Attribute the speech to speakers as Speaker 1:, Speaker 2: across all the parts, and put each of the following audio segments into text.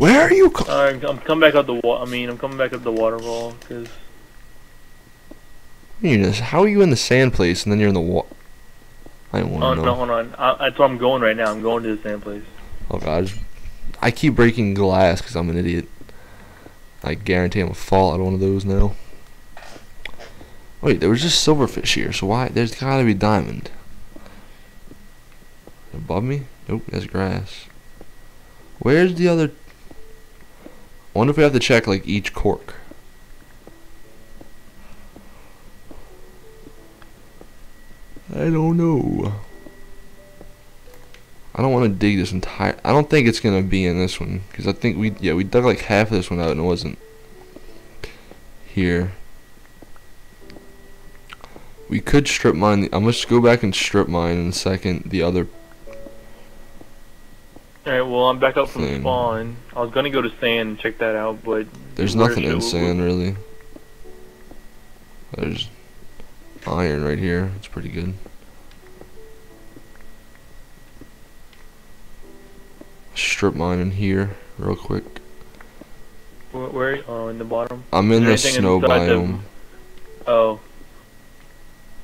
Speaker 1: Where are you? Co uh,
Speaker 2: Alright, I'm coming back up the wa- I mean, I'm coming back up the waterfall because
Speaker 1: you just, how are you in the sand place and then you're in the wa- I don't
Speaker 2: oh
Speaker 1: want to
Speaker 2: no,
Speaker 1: know.
Speaker 2: hold on. I, that's where I'm going right now. I'm going to the sand place.
Speaker 1: Oh god, I keep breaking glass because I'm an idiot. I guarantee I'm gonna fall out of one of those now. Wait, there was just silverfish here, so why? There's gotta be diamond. Above me? Nope, that's grass. Where's the other? I wonder if we have to check like each cork. I don't know. I don't want to dig this entire. I don't think it's gonna be in this one because I think we yeah we dug like half of this one out and it wasn't here. We could strip mine. I'm gonna go back and strip mine in a second. The other
Speaker 2: Alright, well, I'm back up from
Speaker 1: Thing.
Speaker 2: spawn. I was gonna go to sand and check that out, but
Speaker 1: there's nothing in sand really. There's iron right here. It's pretty good. Strip mine in here real quick.
Speaker 2: Where? where oh, in the bottom.
Speaker 1: I'm in the
Speaker 2: Is there anything
Speaker 1: snow
Speaker 2: inside the-
Speaker 1: biome.
Speaker 2: Oh.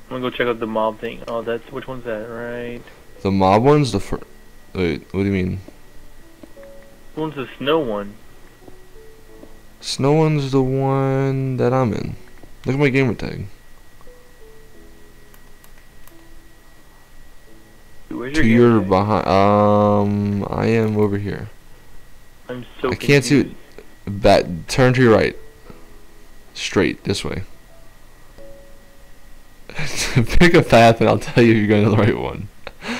Speaker 2: I'm gonna go check out the mob thing. Oh, that's which one's that? Right.
Speaker 1: The mob one's the first. Wait, what do you mean?
Speaker 2: One's the snow one?
Speaker 1: Snow one's the one that I'm in. Look at my gamer tag.
Speaker 2: Where's
Speaker 1: To
Speaker 2: your
Speaker 1: behind. Um, I am over here.
Speaker 2: I'm so
Speaker 1: I can't see
Speaker 2: confused.
Speaker 1: Bat, turn to your right. Straight this way. Pick a path, and I'll tell you if you're going to the right one.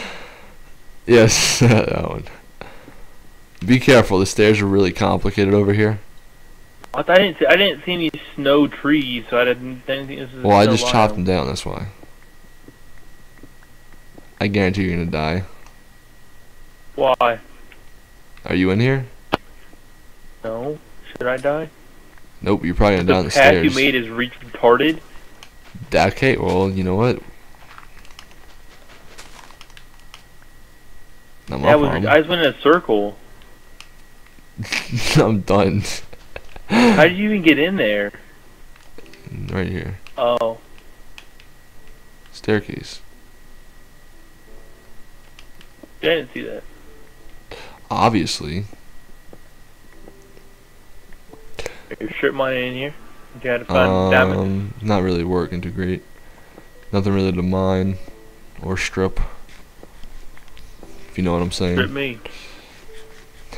Speaker 1: Yes, that one. Be careful. The stairs are really complicated over here.
Speaker 2: I, didn't. See, I didn't see any snow trees, so I didn't, didn't think this
Speaker 1: Well, I just chopped them down. That's why. I guarantee you're gonna die.
Speaker 2: Why?
Speaker 1: Are you in here?
Speaker 2: No. Should I die?
Speaker 1: Nope. You're probably gonna die on
Speaker 2: The
Speaker 1: the
Speaker 2: path
Speaker 1: stairs.
Speaker 2: you made is retarded.
Speaker 1: Okay, well, you know what?
Speaker 2: That was.
Speaker 1: problem.
Speaker 2: I just went in a circle.
Speaker 1: I'm done.
Speaker 2: How did you even get in there?
Speaker 1: right here.
Speaker 2: Oh.
Speaker 1: Staircase.
Speaker 2: I didn't see that.
Speaker 1: Obviously.
Speaker 2: Your strip mine in here. You had to find.
Speaker 1: Um, not really working too great. Nothing really to mine or strip. If you know what I'm saying.
Speaker 2: Strip me.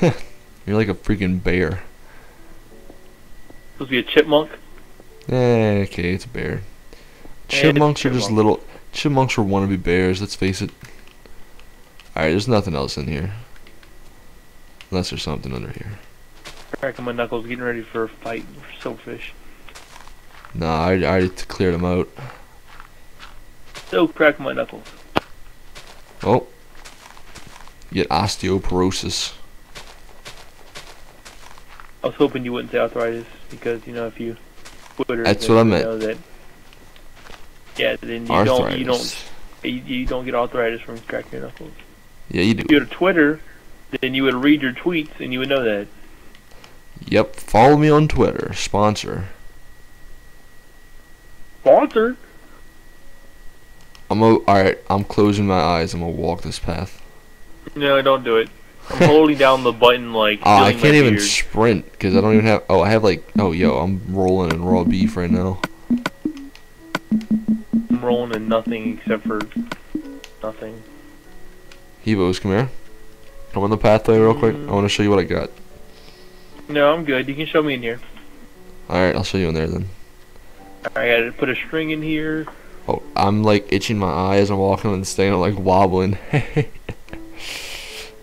Speaker 1: You're like a freaking bear.
Speaker 2: Supposed to be a chipmunk.
Speaker 1: Eh, okay, it's a bear.
Speaker 2: And it's
Speaker 1: Chipmunks are just little. Chipmunks are wannabe bears. Let's face it. All right, there's nothing else in here. Unless there's something under here.
Speaker 2: Cracking my knuckles, getting ready for a fight with silverfish.
Speaker 1: Nah, I, I already t- cleared them out.
Speaker 2: Still cracking my knuckles.
Speaker 1: Oh. You get osteoporosis.
Speaker 2: I was hoping you wouldn't say arthritis because you know if you Twitter,
Speaker 1: That's what I
Speaker 2: you
Speaker 1: meant.
Speaker 2: Know that, yeah, then you don't you don't you, you don't get arthritis from cracking your knuckles.
Speaker 1: Yeah, you do.
Speaker 2: If you go to Twitter, then you would read your tweets and you would know that.
Speaker 1: Yep. Follow me on Twitter. Sponsor.
Speaker 2: Sponsor.
Speaker 1: I'm o- all right. I'm closing my eyes. I'm gonna walk this path.
Speaker 2: No, I don't do it. I'm holding down the button like.
Speaker 1: Oh, I can't even
Speaker 2: beard.
Speaker 1: sprint because I don't even have. Oh, I have like. Oh, yo, I'm rolling in raw beef right now.
Speaker 2: I'm rolling in nothing except for nothing.
Speaker 1: Hevos, come here. Come on the pathway real quick. I want to show you what I got.
Speaker 2: No, I'm good. You can show me in here.
Speaker 1: All right, I'll show you in there then.
Speaker 2: I gotta put a string in here.
Speaker 1: Oh, I'm like itching my eyes. I'm walking and staying like wobbling.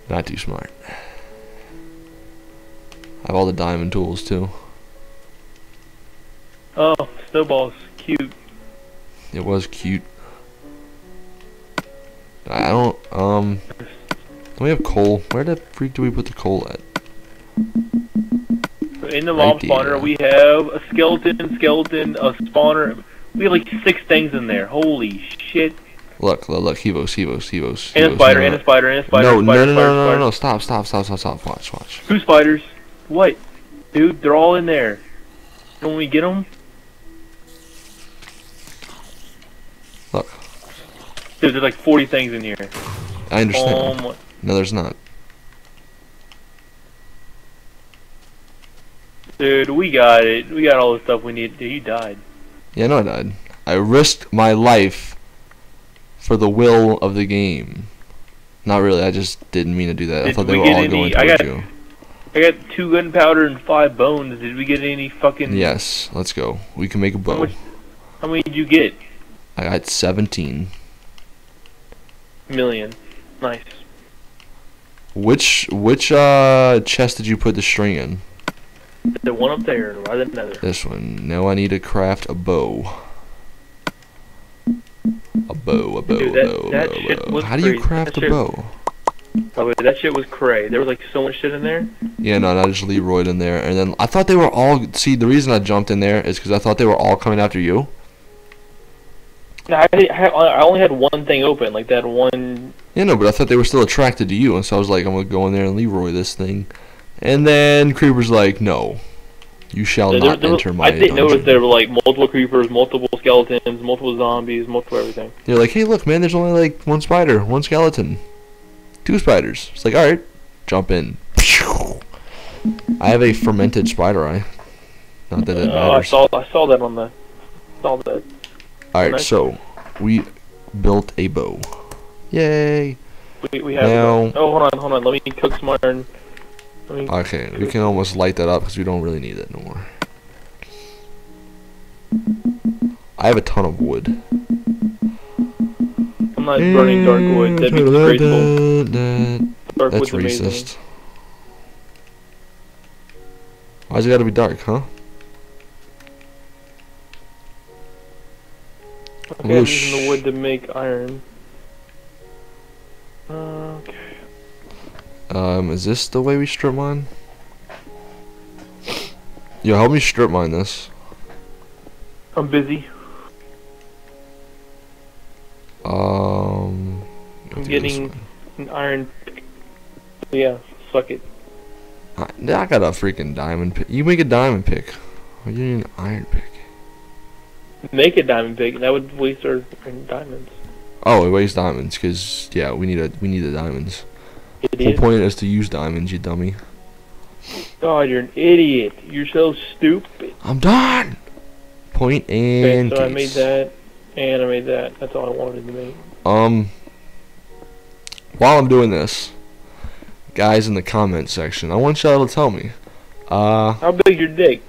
Speaker 1: Not too smart. I have all the diamond tools too.
Speaker 2: Oh, snowball's cute.
Speaker 1: It was cute. I don't. Um. We have coal? Where the freak do we put the coal at?
Speaker 2: In the
Speaker 1: Right
Speaker 2: mob spawner, we have a skeleton, skeleton, a spawner. We have like six things in there. Holy shit!
Speaker 1: Look, look, look. Hevos, Hevos, Hevos.
Speaker 2: And a spider,
Speaker 1: no,
Speaker 2: and a spider, and a spider.
Speaker 1: No,
Speaker 2: and
Speaker 1: no, no,
Speaker 2: spider,
Speaker 1: no, no,
Speaker 2: spider,
Speaker 1: no,
Speaker 2: spider.
Speaker 1: no, Stop, stop, stop, stop, stop. Watch, watch.
Speaker 2: Two spiders. What? Dude, they're all in there. Don't we get them?
Speaker 1: Look.
Speaker 2: Dude, there's like 40 things in here.
Speaker 1: I understand.
Speaker 2: My.
Speaker 1: no, there's not.
Speaker 2: Dude, we got it. We got all the stuff we need. Dude, you died.
Speaker 1: Yeah, no, I died. I risked my life for the will of the game. Not really. I just didn't mean to do that. I thought they
Speaker 2: we
Speaker 1: were all
Speaker 2: any-
Speaker 1: going
Speaker 2: I
Speaker 1: towards
Speaker 2: got-
Speaker 1: you.
Speaker 2: I got two gunpowder and five bones. Did we get any fucking...
Speaker 1: Yes, let's go. We can make a
Speaker 2: How
Speaker 1: bow.
Speaker 2: much- How many did you get?
Speaker 1: I got 17.
Speaker 2: Million. Nice.
Speaker 1: Which which uh chest did you put the string in?
Speaker 2: The one up there, by the nether.
Speaker 1: This one. Now I need to craft a bow. A bow, a bow,
Speaker 2: Dude, that-
Speaker 1: a bow,
Speaker 2: that
Speaker 1: a bow,
Speaker 2: shit
Speaker 1: a bow.
Speaker 2: was
Speaker 1: How do you craft
Speaker 2: That
Speaker 1: a
Speaker 2: shit-
Speaker 1: bow?
Speaker 2: Way, that shit was cray. There was like so much shit in there.
Speaker 1: Yeah, no, I just Leroyed in there, and then I thought they were all. See, the reason I jumped in there is because I thought they were all coming after you.
Speaker 2: No, I I only had one thing open, like that one.
Speaker 1: Yeah, no, but I thought they were still attracted to you, and so I was like, I'm gonna go in there and Leroy this thing, and then Creeper's like, no, you shall
Speaker 2: there-
Speaker 1: not
Speaker 2: there-
Speaker 1: enter my
Speaker 2: I didn't
Speaker 1: dungeon.
Speaker 2: notice there were like multiple creepers, multiple skeletons, multiple zombies, multiple everything.
Speaker 1: They're like, hey, look, man, there's only like one spider, one skeleton, two spiders. It's like, all right, jump in. I have a fermented spider eye. Not that it
Speaker 2: Oh, I saw I saw that on the saw that.
Speaker 1: All right,
Speaker 2: nice.
Speaker 1: so we built a bow. Yay!
Speaker 2: We, we have.
Speaker 1: Now-
Speaker 2: oh, hold on, hold on. Let me cook some iron.
Speaker 1: Okay, we can almost light that up because we don't really need it no more. I have a ton of wood.
Speaker 2: I'm not burning dark wood. That'd be disgraceful. Dark
Speaker 1: That's racist. Why's it gotta be dark, huh?
Speaker 2: Okay, I'm using the wood to make iron. Uh.
Speaker 1: Um, is this the way we strip mine? Yo, help me strip mine this.
Speaker 2: I'm busy.
Speaker 1: Um,
Speaker 2: I'm getting an iron. pick. Yeah, suck it.
Speaker 1: I, I got a freaking diamond pick. You make a diamond pick. You need an iron pick.
Speaker 2: Make a diamond pick. That would waste our diamonds.
Speaker 1: Oh, it weighs diamonds, cause yeah, we need a we need the diamonds. Whole point is to use diamonds, you dummy.
Speaker 2: God, you're an idiot. You're so stupid.
Speaker 1: I'm done. Point
Speaker 2: Okay,
Speaker 1: and
Speaker 2: so I made that, and I made that. That's all I wanted to make.
Speaker 1: Um, while I'm doing this, guys in the comment section, I want y'all to tell me. Uh,
Speaker 2: How big your dick?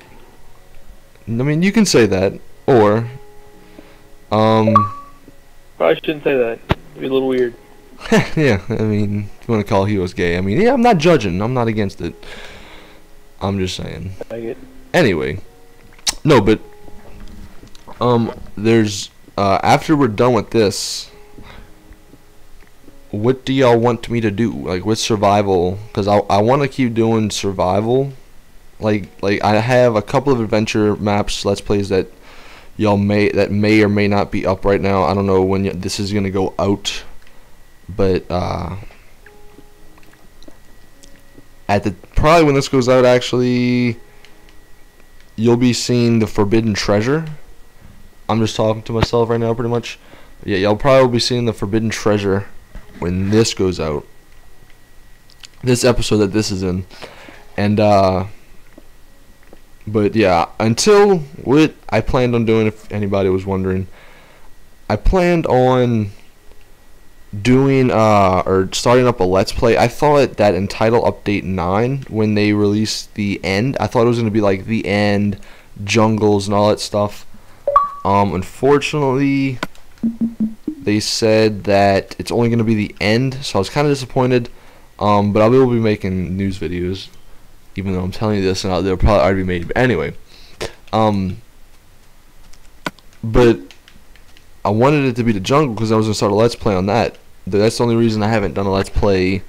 Speaker 1: I mean, you can say that, or, um,
Speaker 2: Probably shouldn't say that. It'd be a little weird.
Speaker 1: yeah, I mean, if you want to call he was gay, I mean, yeah, I'm not judging, I'm not against it. I'm just saying. Anyway, no, but, um, there's, uh, after we're done with this, what do y'all want me to do? Like, with survival? Because I, I want to keep doing survival. Like, like I have a couple of adventure maps, let's plays that y'all may that may or may not be up right now. I don't know when y- this is gonna go out, but uh, at the probably when this goes out, actually, you'll be seeing the Forbidden Treasure. I'm just talking to myself right now, pretty much. Yeah, y'all probably be seeing the Forbidden Treasure when this goes out. This episode that this is in, and uh, but yeah, until what I planned on doing, if anybody was wondering, I planned on doing uh or starting up a let's play. I thought that in title update 9 when they released the end, I thought it was going to be like the end, jungles and all that stuff. Um unfortunately they said that it's only going to be the end, so I was kind of disappointed. Um but I will be making news videos even though I'm telling you this and they'll probably already be made. But anyway, um but I wanted it to be the jungle because I was gonna start a let's play on that. That's the only reason I haven't done a let's play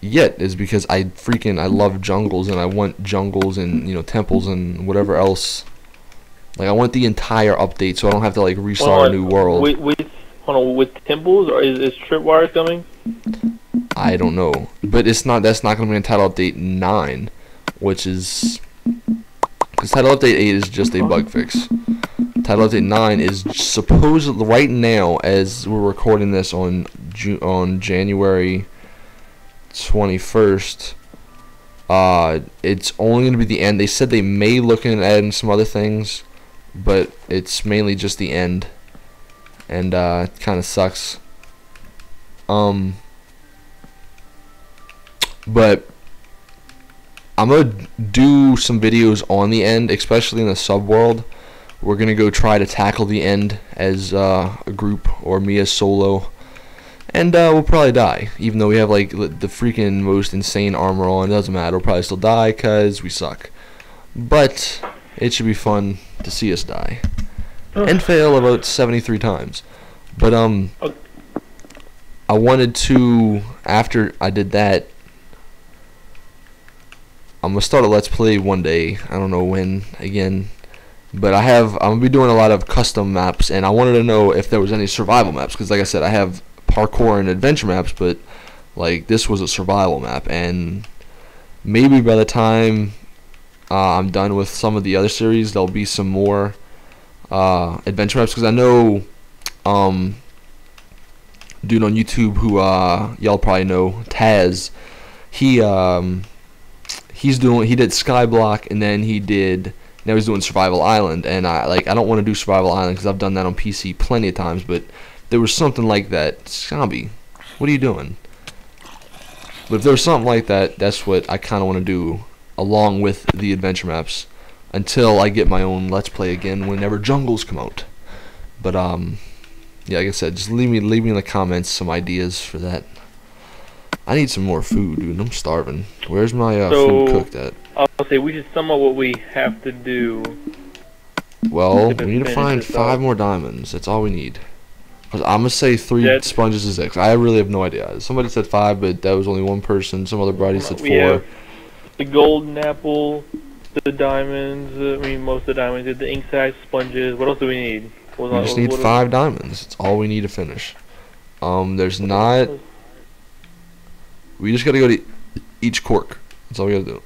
Speaker 1: yet is because I freaking I love jungles and I want jungles and you know temples and whatever else. Like I want the entire update so I don't have to like restart
Speaker 2: Hold
Speaker 1: a new world.
Speaker 2: With, with, hold on, with temples, or is, is tripwires coming?
Speaker 1: I don't know, but it's not. That's not gonna be in title update nine. which is because title update eight is just a uh-huh. bug fix. Title update nine is supposed right now, as we're recording this on Ju- on January twenty first. Uh, it's only going to be the end. They said they may look adding some other things, but it's mainly just the end, and uh, it kind of sucks. Um, but I'm gonna do some videos on the end, especially in the sub world. We're gonna go try to tackle the end as uh, a group or me as solo, and uh, we'll probably die, even though we have like the freaking most insane armor on. It doesn't matter. We'll probably still die because we suck. But it should be fun to see us die and fail about 73 times. But um. I wanted to after I did that. I'm gonna start a let's play one day. I don't know when again, but I have I'm gonna be doing a lot of custom maps, and I wanted to know if there was any survival maps because, like I said, I have parkour and adventure maps, but like this was a survival map, and maybe by the time uh, I'm done with some of the other series, there'll be some more uh, adventure maps because I know um, dude on YouTube who uh, y'all probably know Taz. He um, he's doing he did Skyblock and then he did now he's doing Survival Island and I like I don't want to do Survival Island because I've done that on PC plenty of times, but there was something like that. Zombie, what are you doing? But if there was something like that, that's what I kind of want to do along with the adventure maps until I get my own Let's Play again whenever Jungles come out. But um, yeah, like I said, just leave me leave me in the comments some ideas for that. I need some more food, dude. I'm starving. Where's my uh, food cooked at?
Speaker 2: I'll say we should sum up what we have to do.
Speaker 1: Well,
Speaker 2: to
Speaker 1: we need to find five
Speaker 2: up.
Speaker 1: more diamonds. That's all we need. I'm gonna say three
Speaker 2: That's-
Speaker 1: sponges is six. I really have no idea. Somebody said five, but that was only one person. Some other buddy said four.
Speaker 2: the golden apple, the diamonds. Uh, I mean, most of the diamonds. The ink sacs, sponges. What else do we need? What
Speaker 1: We just need
Speaker 2: what-
Speaker 1: five diamonds. That's all we need to finish. Um, there's not. We just gotta go to each cork. That's all we gotta do.